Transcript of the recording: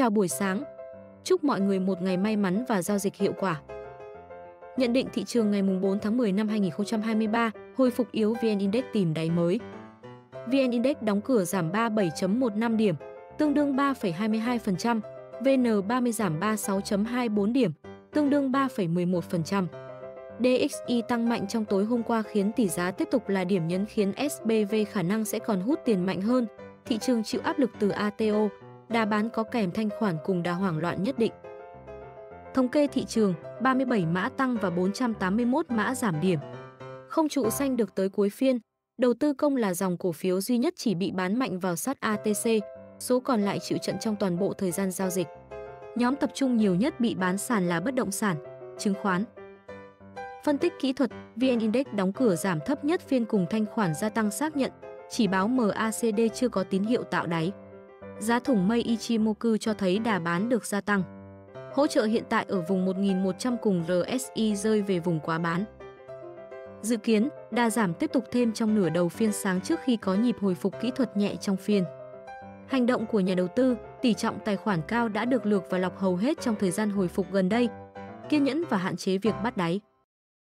Chào buổi sáng. Chúc mọi người một ngày may mắn và giao dịch hiệu quả. Nhận định thị trường ngày 4 tháng 10 năm 2023, hồi phục yếu VN Index tìm đáy mới. VN Index đóng cửa giảm 37.15 điểm, tương đương 3,22%, VN30 giảm 36.24 điểm, tương đương 3,11%. DXY tăng mạnh trong tối hôm qua khiến tỷ giá tiếp tục là điểm nhấn khiến SBV khả năng sẽ còn hút tiền mạnh hơn. Thị trường chịu áp lực từ ATO, đà bán có kèm thanh khoản cùng đà hoảng loạn nhất định. Thống kê thị trường, 37 mã tăng và 481 mã giảm điểm. Không trụ xanh được tới cuối phiên, đầu tư công là dòng cổ phiếu duy nhất chỉ bị bán mạnh vào sát ATC, số còn lại chịu trận trong toàn bộ thời gian giao dịch. Nhóm tập trung nhiều nhất bị bán sàn là bất động sản, chứng khoán. Phân tích kỹ thuật, VN Index đóng cửa giảm thấp nhất phiên cùng thanh khoản gia tăng xác nhận, chỉ báo MACD chưa có tín hiệu tạo đáy. Giá thủng mây Ichimoku cho thấy đà bán được gia tăng. Hỗ trợ hiện tại ở vùng 1.100 cùng RSI rơi về vùng quá bán. Dự kiến, đà giảm tiếp tục thêm trong nửa đầu phiên sáng trước khi có nhịp hồi phục kỹ thuật nhẹ trong phiên. Hành động của nhà đầu tư, tỷ trọng tài khoản cao đã được lược và lọc hầu hết trong thời gian hồi phục gần đây. Kiên nhẫn và hạn chế việc bắt đáy.